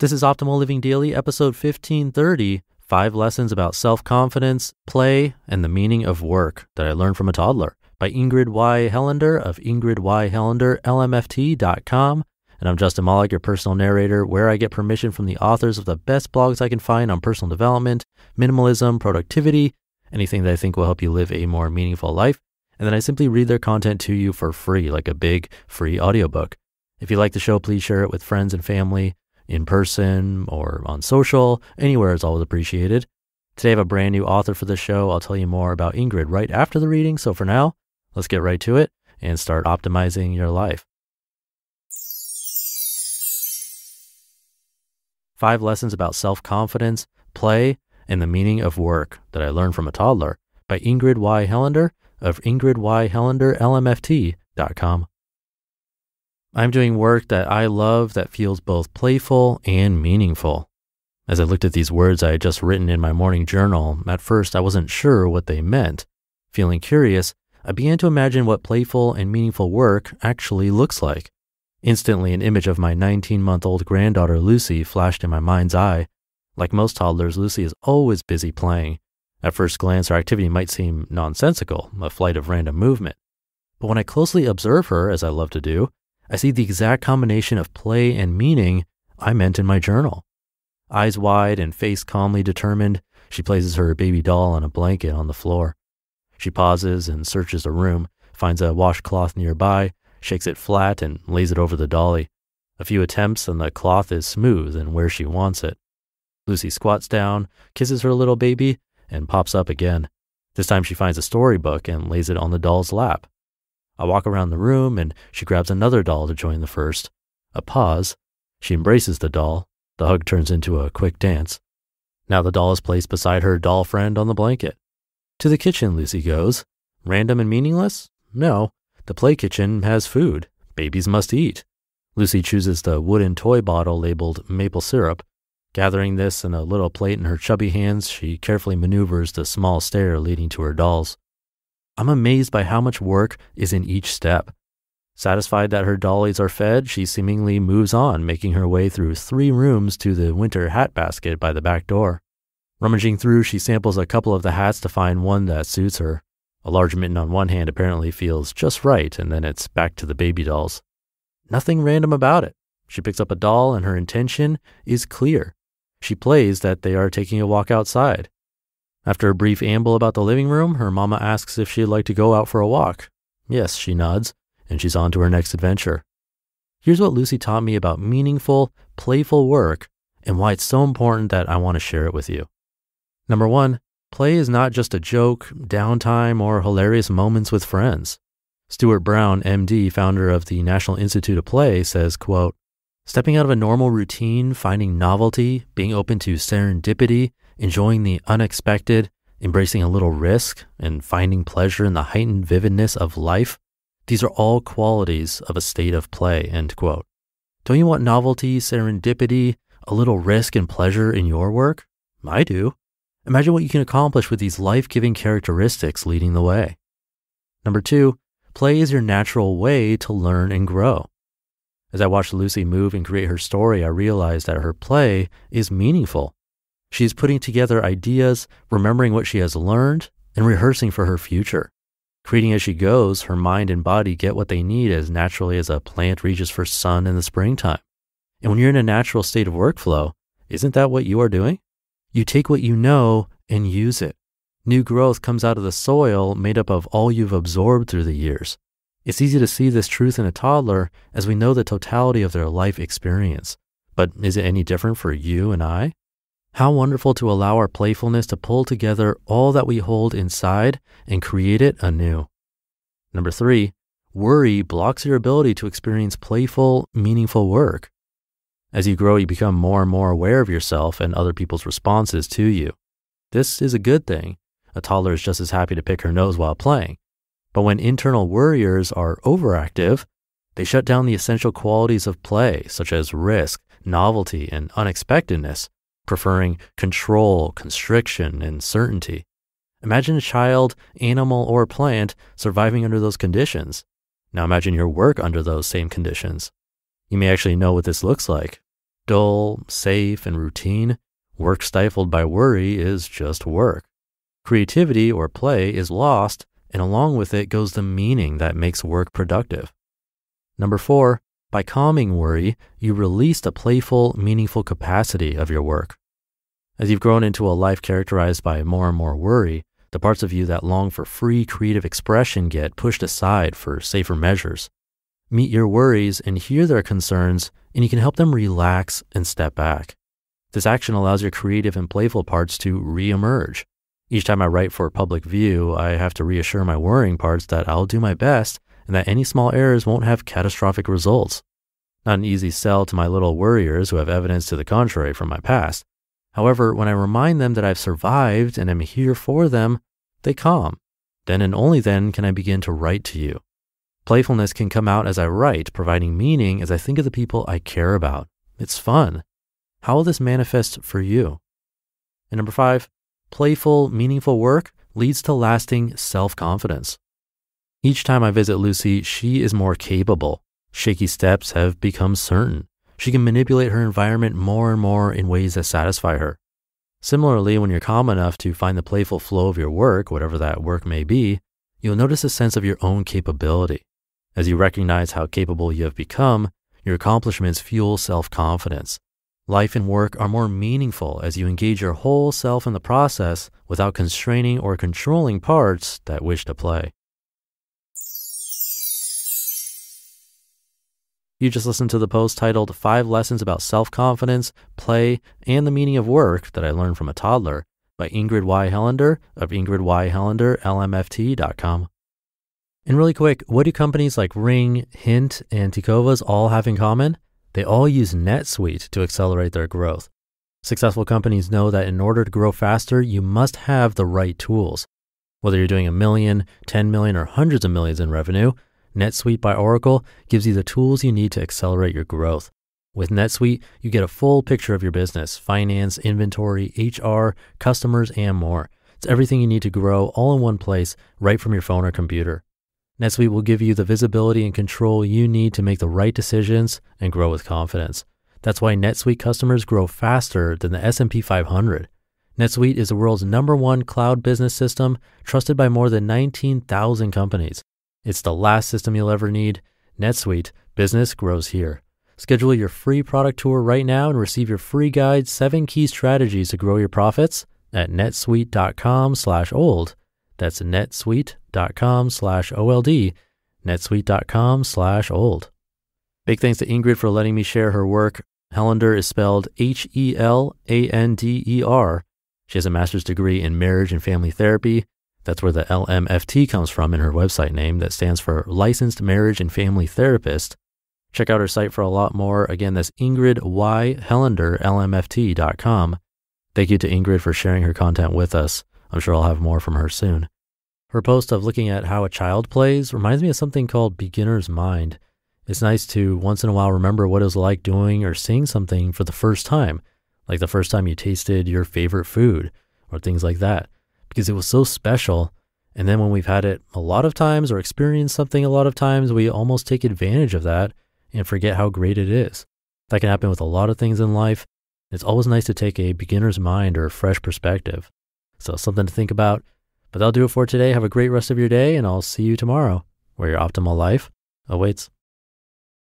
This is Optimal Living Daily, episode 1530 Five Lessons About Self Confidence, Play, and the Meaning of Work that I learned from a toddler by Ingrid Y. Helander of Ingrid Y. Helander, LMFT.com. And I'm Justin Malik, your personal narrator, where I get permission from the authors of the best blogs I can find on personal development, minimalism, productivity, anything that I think will help you live a more meaningful life. And then I simply read their content to you for free, like a big free audiobook. If you like the show, please share it with friends and family in person or on social. Anywhere is always appreciated. Today I have a brand new author for the show. I'll tell you more about Ingrid right after the reading. So for now, let's get right to it and start optimizing your life. Five lessons about self confidence, play, and the meaning of work that I learned from a toddler by Ingrid Y. Helander of Ingrid Y. Helander, LMFT.com. I'm doing work that I love that feels both playful and meaningful. As I looked at these words I had just written in my morning journal, at first I wasn't sure what they meant. Feeling curious, I began to imagine what playful and meaningful work actually looks like. Instantly, an image of my 19 month old granddaughter Lucy flashed in my mind's eye. Like most toddlers, Lucy is always busy playing. At first glance, her activity might seem nonsensical, a flight of random movement. But when I closely observe her, as I love to do, I see the exact combination of play and meaning I meant in my journal. Eyes wide and face calmly determined, she places her baby doll on a blanket on the floor. She pauses and searches the room, finds a washcloth nearby, shakes it flat, and lays it over the dolly. A few attempts, and the cloth is smooth and where she wants it. Lucy squats down, kisses her little baby, and pops up again. This time she finds a storybook and lays it on the doll's lap. I walk around the room and she grabs another doll to join the first. A pause. She embraces the doll. The hug turns into a quick dance. Now the doll is placed beside her doll friend on the blanket. To the kitchen, Lucy goes. Random and meaningless? No. The play kitchen has food. Babies must eat. Lucy chooses the wooden toy bottle labeled maple syrup. Gathering this in a little plate in her chubby hands, she carefully maneuvers the small stair leading to her dolls. I'm amazed by how much work is in each step. Satisfied that her dollies are fed, she seemingly moves on, making her way through three rooms to the winter hat basket by the back door. Rummaging through, she samples a couple of the hats to find one that suits her. A large mitten on one hand apparently feels just right, and then it's back to the baby dolls. Nothing random about it. She picks up a doll, and her intention is clear. She plays that they are taking a walk outside. After a brief amble about the living room, her mama asks if she'd like to go out for a walk. Yes, she nods, and she's on to her next adventure. Here's what Lucy taught me about meaningful, playful work and why it's so important that I want to share it with you. Number one, play is not just a joke, downtime, or hilarious moments with friends. Stuart Brown, MD, founder of the National Institute of Play, says, quote, Stepping out of a normal routine, finding novelty, being open to serendipity, enjoying the unexpected, embracing a little risk, and finding pleasure in the heightened vividness of life, these are all qualities of a state of play, end quote. Don't you want novelty, serendipity, a little risk and pleasure in your work? I do. Imagine what you can accomplish with these life giving characteristics leading the way. Number two, play is your natural way to learn and grow. As I watched Lucy move and create her story, I realized that her play is meaningful she is putting together ideas, remembering what she has learned, and rehearsing for her future. Creating as she goes, her mind and body get what they need as naturally as a plant reaches for sun in the springtime. And when you're in a natural state of workflow, isn't that what you are doing? You take what you know and use it. New growth comes out of the soil made up of all you've absorbed through the years. It's easy to see this truth in a toddler as we know the totality of their life experience. But is it any different for you and I? How wonderful to allow our playfulness to pull together all that we hold inside and create it anew. Number three, worry blocks your ability to experience playful, meaningful work. As you grow, you become more and more aware of yourself and other people's responses to you. This is a good thing. A toddler is just as happy to pick her nose while playing. But when internal worriers are overactive, they shut down the essential qualities of play, such as risk, novelty, and unexpectedness, preferring control, constriction, and certainty. Imagine a child, animal, or plant surviving under those conditions. Now imagine your work under those same conditions. You may actually know what this looks like. dull, safe, and routine, work stifled by worry is just work. Creativity or play is lost, and along with it goes the meaning that makes work productive. Number four, by calming worry, you release the playful, meaningful capacity of your work. As you've grown into a life characterized by more and more worry, the parts of you that long for free creative expression get pushed aside for safer measures. Meet your worries and hear their concerns, and you can help them relax and step back. This action allows your creative and playful parts to reemerge. Each time I write for public view, I have to reassure my worrying parts that I'll do my best and that any small errors won't have catastrophic results. Not an easy sell to my little worriers who have evidence to the contrary from my past. However, when I remind them that I've survived and am here for them, they calm. Then and only then can I begin to write to you. Playfulness can come out as I write, providing meaning as I think of the people I care about. It's fun. How will this manifest for you? And number five, playful, meaningful work leads to lasting self confidence. Each time I visit Lucy, she is more capable. Shaky steps have become certain. She can manipulate her environment more and more in ways that satisfy her. Similarly, when you're calm enough to find the playful flow of your work, whatever that work may be, you'll notice a sense of your own capability. As you recognize how capable you have become, your accomplishments fuel self confidence. Life and work are more meaningful as you engage your whole self in the process without constraining or controlling parts that wish to play. You just listened to the post titled Five Lessons About Self Confidence, Play, and the Meaning of Work That I Learned from a Toddler by Ingrid Y. Helander of Ingrid Y. Helander, LMFT.com. And really quick, what do companies like Ring, Hint, and Tecovas all have in common? They all use NetSuite to accelerate their growth. Successful companies know that in order to grow faster, you must have the right tools. Whether you're doing a million, 10 million, or hundreds of millions in revenue, NetSuite by Oracle gives you the tools you need to accelerate your growth. With NetSuite, you get a full picture of your business, finance, inventory, HR, customers, and more. It's everything you need to grow all in one place, right from your phone or computer. NetSuite will give you the visibility and control you need to make the right decisions and grow with confidence. That's why NetSuite customers grow faster than the S&P 500. NetSuite is the world's number one cloud business system, trusted by more than 19,000 companies. It's the last system you'll ever need. NetSuite, business grows here. Schedule your free product tour right now and receive your free guide, seven key strategies to grow your profits at netsuite.com slash old. That's netsuite.com slash OLD, netsuite.com slash old. Big thanks to Ingrid for letting me share her work. Helander is spelled H E L A N D E R. She has a master's degree in marriage and family therapy that's where the LMFT comes from in her website name that stands for Licensed Marriage and Family Therapist. Check out her site for a lot more. Again, that's Ingrid Y. Helander, LMFT.com. Thank you to Ingrid for sharing her content with us. I'm sure I'll have more from her soon. Her post of looking at how a child plays reminds me of something called beginner's mind. It's nice to once in a while remember what it was like doing or seeing something for the first time, like the first time you tasted your favorite food or things like that because it was so special. And then when we've had it a lot of times or experienced something a lot of times, we almost take advantage of that and forget how great it is. That can happen with a lot of things in life. It's always nice to take a beginner's mind or a fresh perspective. So, something to think about. But that'll do it for today. Have a great rest of your day, and I'll see you tomorrow, where your optimal life awaits.